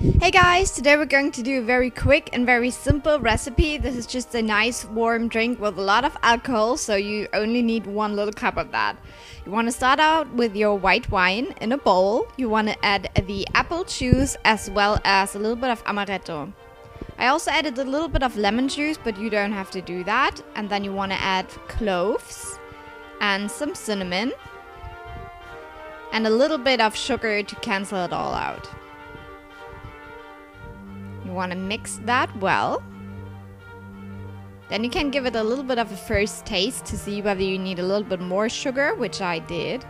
Hey guys, today we're going to do a very quick and very simple recipe. This is just a nice warm drink with a lot of alcohol, so you only need one little cup of that. You want to start out with your white wine in a bowl. You want to add the apple juice as well as a little bit of amaretto. I also added a little bit of lemon juice, but you don't have to do that. And then you want to add cloves and some cinnamon and a little bit of sugar to cancel it all out. You want to mix that well. Then you can give it a little bit of a first taste to see whether you need a little bit more sugar, which I did.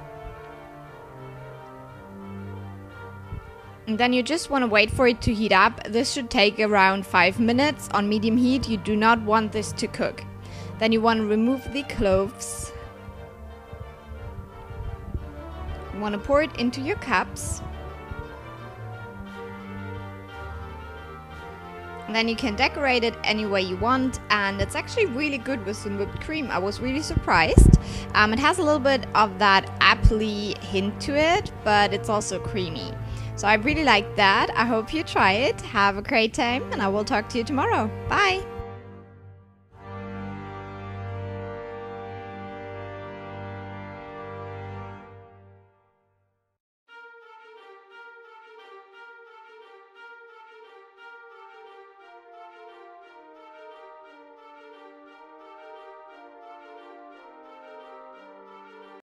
And then you just want to wait for it to heat up. This should take around 5 minutes on medium heat. You do not want this to cook. Then you want to remove the cloves. You want to pour it into your cups. And then you can decorate it any way you want and it's actually really good with some whipped cream. I was really surprised. Um, it has a little bit of that appley hint to it, but it's also creamy. So I really like that. I hope you try it. Have a great time and I will talk to you tomorrow. Bye!